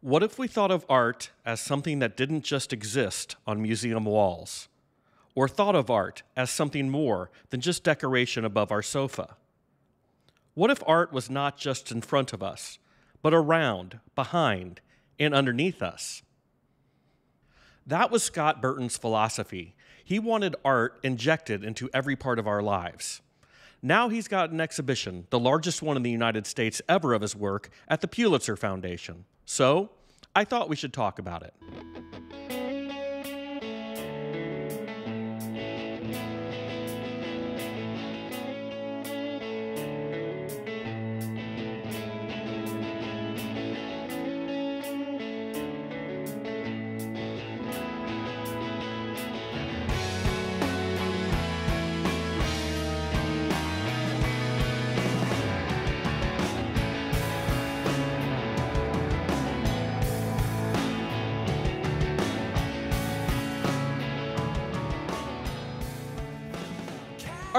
What if we thought of art as something that didn't just exist on museum walls? Or thought of art as something more than just decoration above our sofa? What if art was not just in front of us, but around, behind, and underneath us? That was Scott Burton's philosophy. He wanted art injected into every part of our lives. Now he's got an exhibition, the largest one in the United States ever of his work, at the Pulitzer Foundation. So, I thought we should talk about it.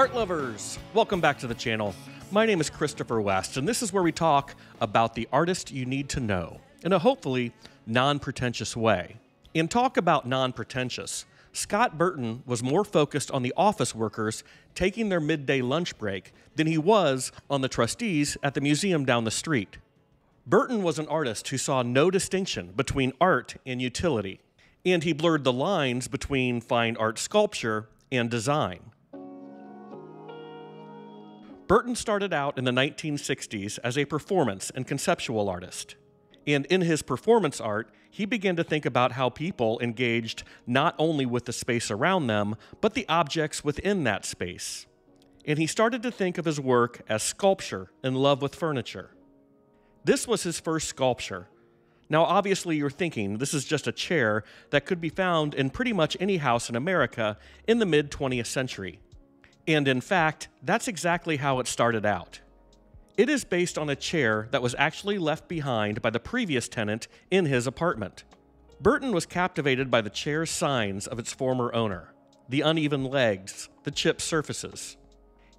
Art lovers, welcome back to the channel. My name is Christopher West, and this is where we talk about the artist you need to know in a hopefully non pretentious way. In talk about non pretentious, Scott Burton was more focused on the office workers taking their midday lunch break than he was on the trustees at the museum down the street. Burton was an artist who saw no distinction between art and utility, and he blurred the lines between fine art sculpture and design. Burton started out in the 1960s as a performance and conceptual artist. And in his performance art, he began to think about how people engaged not only with the space around them, but the objects within that space. And he started to think of his work as sculpture in love with furniture. This was his first sculpture. Now, obviously, you're thinking this is just a chair that could be found in pretty much any house in America in the mid 20th century. And in fact, that's exactly how it started out. It is based on a chair that was actually left behind by the previous tenant in his apartment. Burton was captivated by the chair's signs of its former owner the uneven legs, the chipped surfaces.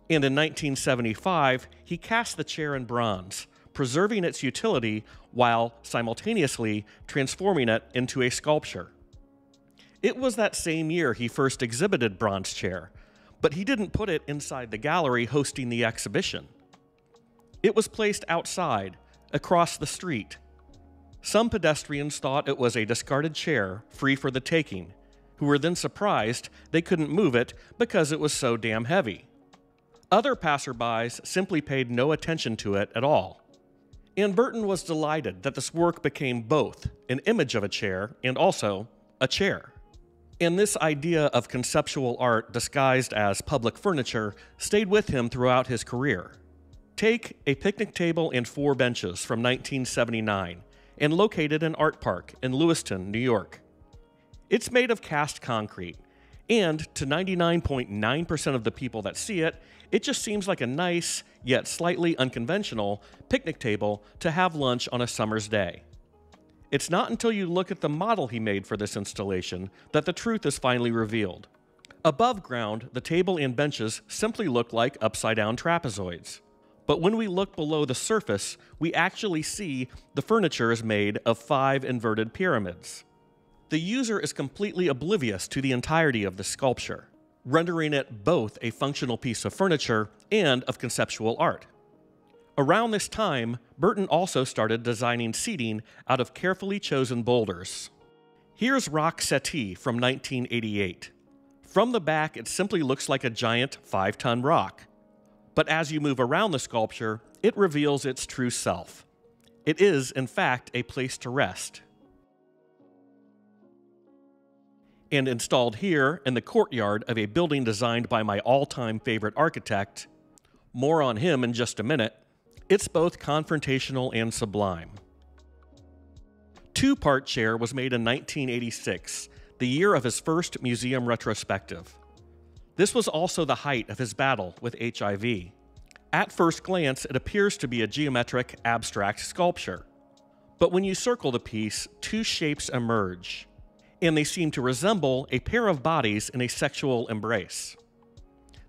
And in 1975, he cast the chair in bronze, preserving its utility while simultaneously transforming it into a sculpture. It was that same year he first exhibited Bronze Chair, but he didn't put it inside the gallery hosting the exhibition. It was placed outside, across the street. Some pedestrians thought it was a discarded chair, free for the taking, who were then surprised they couldn't move it because it was so damn heavy. Other passerbys simply paid no attention to it at all. And Burton was delighted that this work became both an image of a chair and also a chair. And this idea of conceptual art disguised as public furniture stayed with him throughout his career. Take a picnic table and four benches from 1979 and located in Art Park in Lewiston, New York. It's made of cast concrete, and to 99.9% of the people that see it, it just seems like a nice, yet slightly unconventional, picnic table to have lunch on a summer's day. It's not until you look at the model he made for this installation that the truth is finally revealed. Above ground, the table and benches simply look like upside down trapezoids. But when we look below the surface, we actually see the furniture is made of five inverted pyramids. The user is completely oblivious to the entirety of the sculpture, rendering it both a functional piece of furniture and of conceptual art. Around this time, Burton also started designing seating out of carefully chosen boulders. Here's Rock Settee from 1988. From the back, it simply looks like a giant five ton rock. But as you move around the sculpture, it reveals its true self. It is, in fact, a place to rest. And installed here in the courtyard of a building designed by my all time favorite architect, more on him in just a minute, it's both confrontational and sublime. Two Part Chair was made in 1986, the year of his first museum retrospective. This was also the height of his battle with HIV. At first glance, it appears to be a geometric, abstract sculpture. But when you circle the piece, two shapes emerge, and they seem to resemble a pair of bodies in a sexual embrace.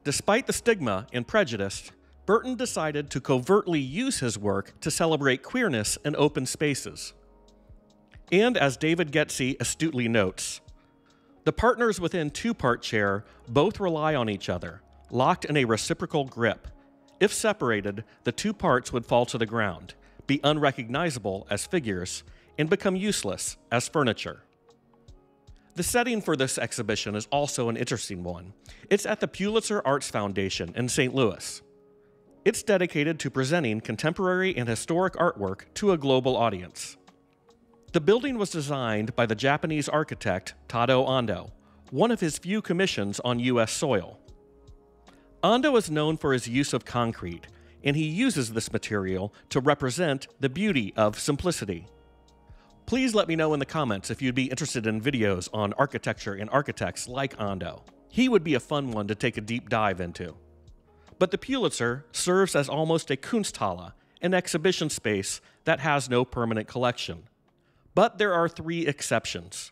Despite the stigma and prejudice, Burton decided to covertly use his work to celebrate queerness in open spaces. And as David Getsy astutely notes, the partners within two part chair both rely on each other, locked in a reciprocal grip. If separated, the two parts would fall to the ground, be unrecognizable as figures, and become useless as furniture. The setting for this exhibition is also an interesting one. It's at the Pulitzer Arts Foundation in St. Louis. It's dedicated to presenting contemporary and historic artwork to a global audience. The building was designed by the Japanese architect Tadao Ando, one of his few commissions on U.S. soil. Ando is known for his use of concrete, and he uses this material to represent the beauty of simplicity. Please let me know in the comments if you'd be interested in videos on architecture and architects like Ando. He would be a fun one to take a deep dive into. But the Pulitzer serves as almost a Kunsthalle, an exhibition space that has no permanent collection. But there are three exceptions.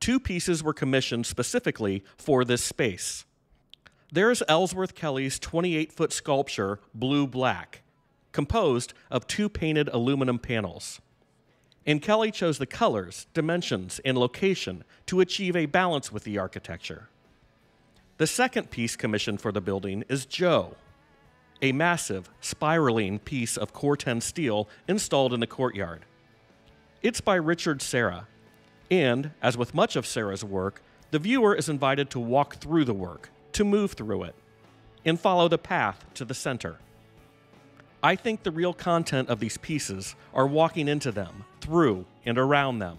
Two pieces were commissioned specifically for this space. There's Ellsworth Kelly's 28 foot sculpture, Blue Black, composed of two painted aluminum panels. And Kelly chose the colors, dimensions, and location to achieve a balance with the architecture. The second piece commissioned for the building is Joe, a massive, spiraling piece of Corten steel installed in the courtyard. It's by Richard Serra, and, as with much of Serra's work, the viewer is invited to walk through the work, to move through it, and follow the path to the center. I think the real content of these pieces are walking into them, through, and around them.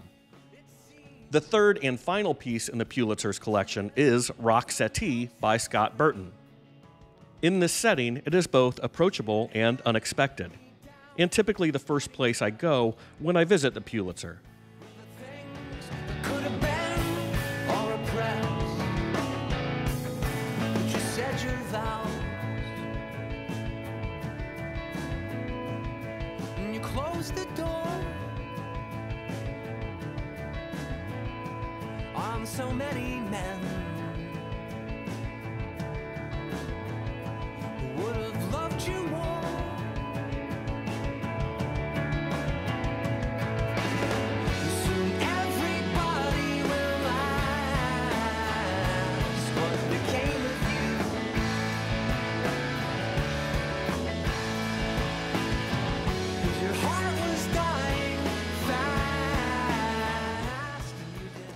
The third and final piece in the Pulitzer's collection is Rock Settee by Scott Burton. In this setting, it is both approachable and unexpected, and typically the first place I go when I visit the Pulitzer. the door so many men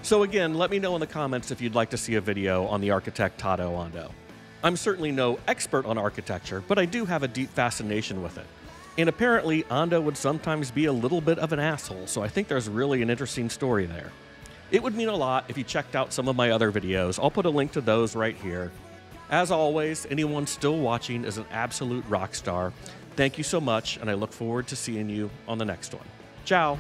So again, let me know in the comments if you'd like to see a video on the architect Tadao Ando. I'm certainly no expert on architecture, but I do have a deep fascination with it. And apparently, Ando would sometimes be a little bit of an asshole, so I think there's really an interesting story there. It would mean a lot if you checked out some of my other videos. I'll put a link to those right here. As always, anyone still watching is an absolute rock star. Thank you so much, and I look forward to seeing you on the next one. Ciao.